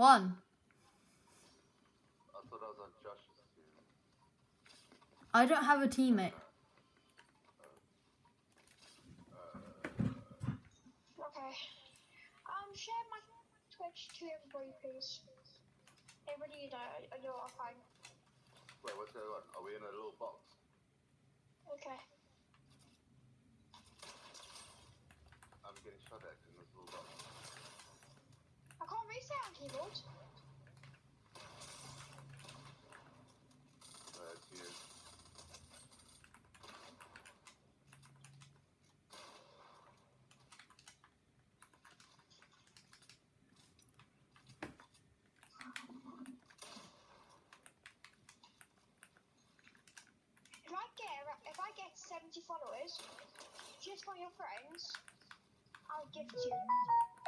One. I thought I was on Josh's team. I don't have a teammate. Okay. Um, share my Twitch to everybody, please. Everybody you know, I know I'll find. Wait, what's going one? Are we in a little box? Okay. I'm getting shot at resound keyboard? Right here. If I get if I get seventy followers, just for your friends, I'll give you.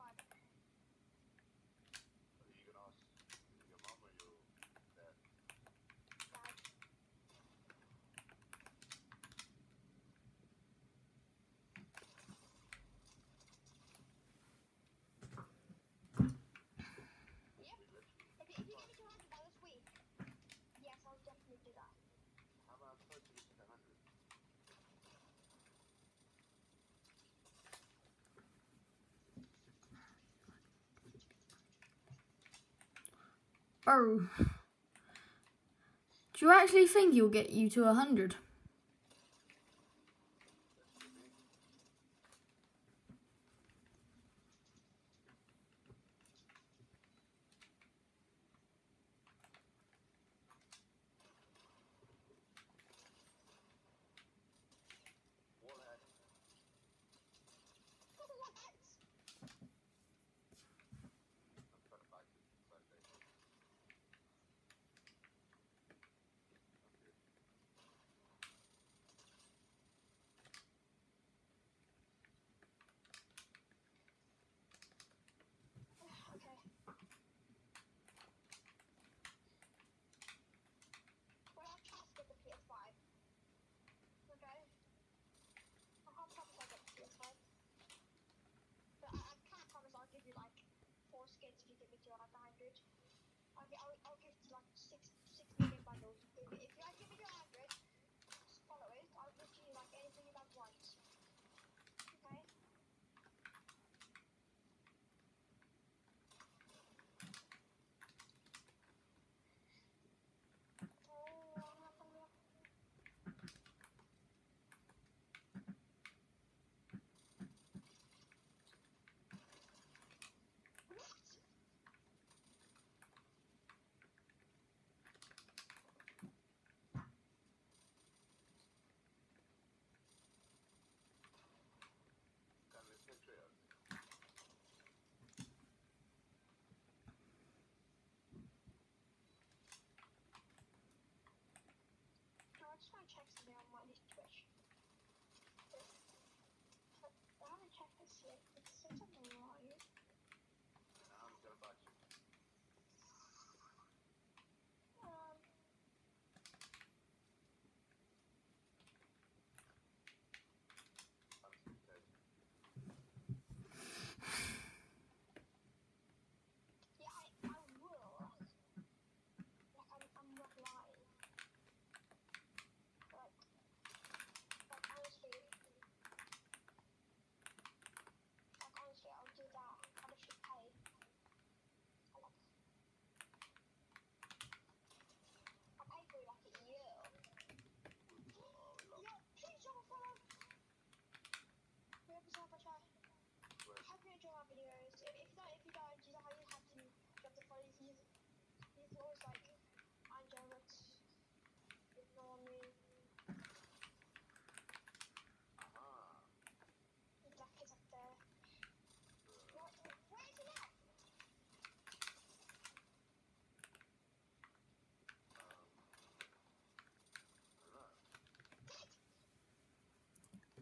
five. Oh. Do you actually think you'll get you to 100? it's fine. But um, I, I can't promise I'll give you like four skins if you give me two out of hundred. I'll, I'll, I'll give you like six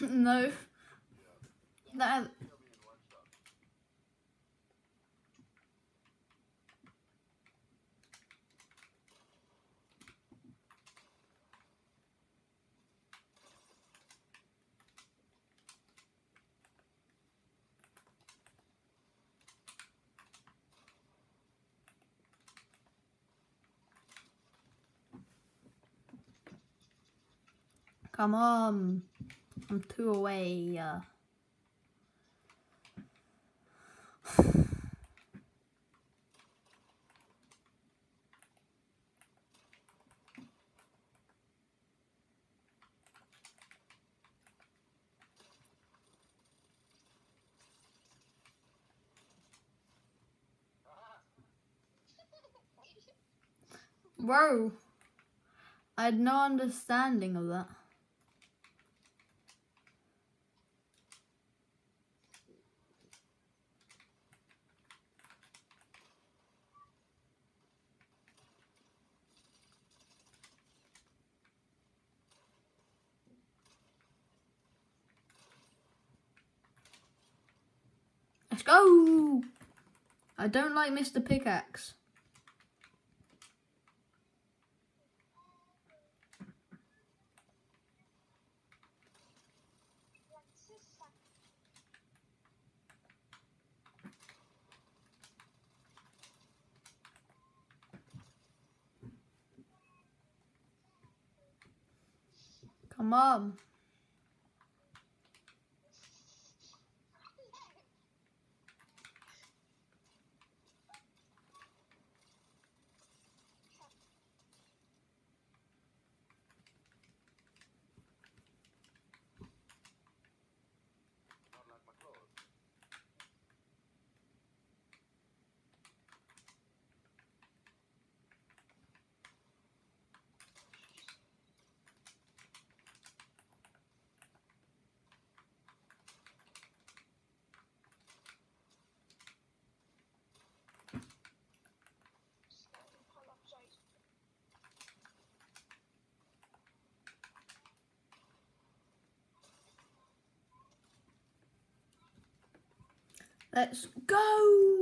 no. That. Come on. I'm too away. Uh... Bro, I had no understanding of that. I don't like Mr. Pickaxe. Come on. Let's go.